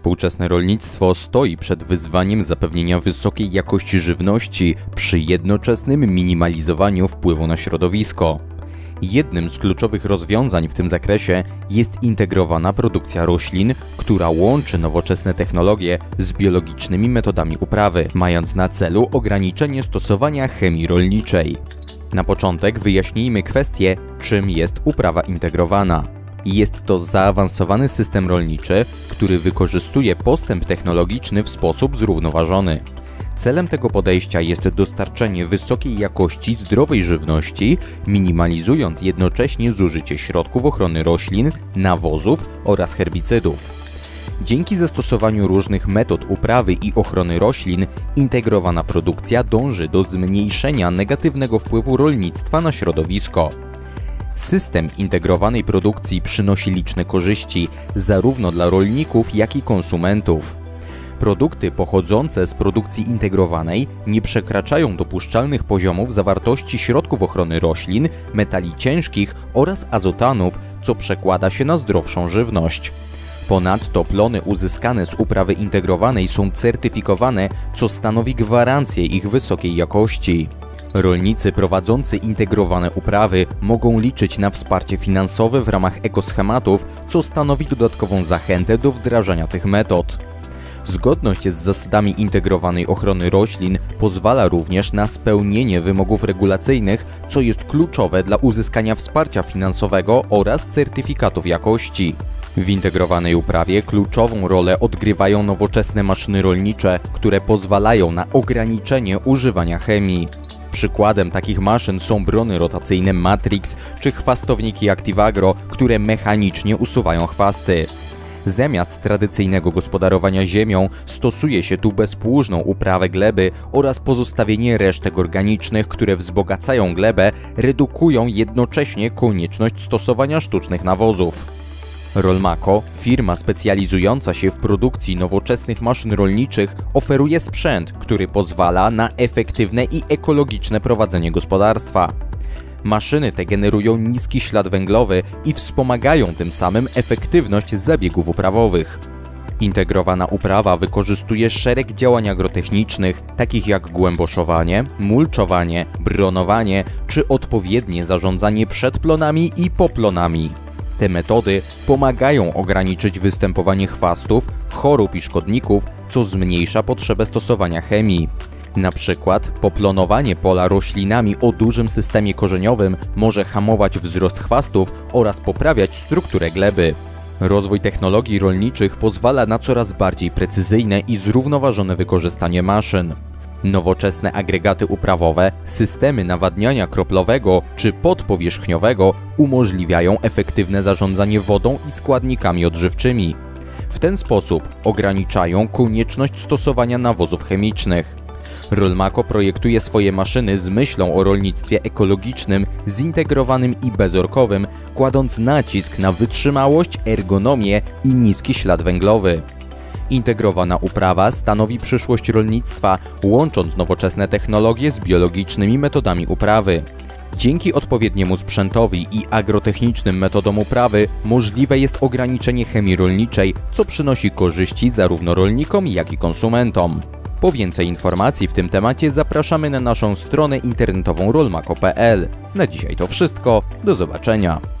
Współczesne rolnictwo stoi przed wyzwaniem zapewnienia wysokiej jakości żywności przy jednoczesnym minimalizowaniu wpływu na środowisko. Jednym z kluczowych rozwiązań w tym zakresie jest integrowana produkcja roślin, która łączy nowoczesne technologie z biologicznymi metodami uprawy, mając na celu ograniczenie stosowania chemii rolniczej. Na początek wyjaśnijmy kwestię, czym jest uprawa integrowana. Jest to zaawansowany system rolniczy, który wykorzystuje postęp technologiczny w sposób zrównoważony. Celem tego podejścia jest dostarczenie wysokiej jakości zdrowej żywności, minimalizując jednocześnie zużycie środków ochrony roślin, nawozów oraz herbicydów. Dzięki zastosowaniu różnych metod uprawy i ochrony roślin, integrowana produkcja dąży do zmniejszenia negatywnego wpływu rolnictwa na środowisko. System integrowanej produkcji przynosi liczne korzyści zarówno dla rolników, jak i konsumentów. Produkty pochodzące z produkcji integrowanej nie przekraczają dopuszczalnych poziomów zawartości środków ochrony roślin, metali ciężkich oraz azotanów, co przekłada się na zdrowszą żywność. Ponadto plony uzyskane z uprawy integrowanej są certyfikowane, co stanowi gwarancję ich wysokiej jakości. Rolnicy prowadzący integrowane uprawy mogą liczyć na wsparcie finansowe w ramach ekoschematów, co stanowi dodatkową zachętę do wdrażania tych metod. Zgodność z zasadami integrowanej ochrony roślin pozwala również na spełnienie wymogów regulacyjnych, co jest kluczowe dla uzyskania wsparcia finansowego oraz certyfikatów jakości. W integrowanej uprawie kluczową rolę odgrywają nowoczesne maszyny rolnicze, które pozwalają na ograniczenie używania chemii. Przykładem takich maszyn są brony rotacyjne Matrix czy chwastowniki Activagro, które mechanicznie usuwają chwasty. Zamiast tradycyjnego gospodarowania ziemią stosuje się tu bezpłużną uprawę gleby oraz pozostawienie resztek organicznych, które wzbogacają glebę, redukują jednocześnie konieczność stosowania sztucznych nawozów. Rolmako, firma specjalizująca się w produkcji nowoczesnych maszyn rolniczych, oferuje sprzęt, który pozwala na efektywne i ekologiczne prowadzenie gospodarstwa. Maszyny te generują niski ślad węglowy i wspomagają tym samym efektywność zabiegów uprawowych. Integrowana uprawa wykorzystuje szereg działań agrotechnicznych, takich jak głęboszowanie, mulczowanie, bronowanie czy odpowiednie zarządzanie przed plonami i po plonami. Te metody pomagają ograniczyć występowanie chwastów, chorób i szkodników, co zmniejsza potrzebę stosowania chemii. Na przykład poplonowanie pola roślinami o dużym systemie korzeniowym może hamować wzrost chwastów oraz poprawiać strukturę gleby. Rozwój technologii rolniczych pozwala na coraz bardziej precyzyjne i zrównoważone wykorzystanie maszyn. Nowoczesne agregaty uprawowe, systemy nawadniania kroplowego czy podpowierzchniowego umożliwiają efektywne zarządzanie wodą i składnikami odżywczymi. W ten sposób ograniczają konieczność stosowania nawozów chemicznych. Rolmako projektuje swoje maszyny z myślą o rolnictwie ekologicznym, zintegrowanym i bezorkowym, kładąc nacisk na wytrzymałość, ergonomię i niski ślad węglowy. Integrowana uprawa stanowi przyszłość rolnictwa, łącząc nowoczesne technologie z biologicznymi metodami uprawy. Dzięki odpowiedniemu sprzętowi i agrotechnicznym metodom uprawy możliwe jest ograniczenie chemii rolniczej, co przynosi korzyści zarówno rolnikom, jak i konsumentom. Po więcej informacji w tym temacie zapraszamy na naszą stronę internetową rolmako.pl. Na dzisiaj to wszystko, do zobaczenia.